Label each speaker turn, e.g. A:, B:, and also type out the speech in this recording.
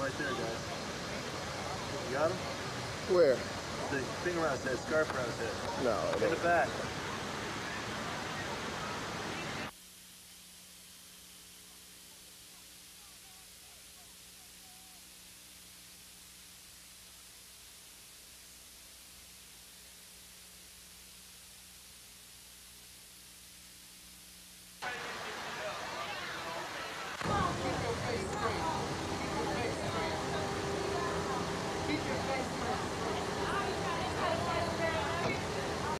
A: right there, guys. You got him?
B: Where?
A: The thing around his head, scarf around his head.
B: No.
A: In the back.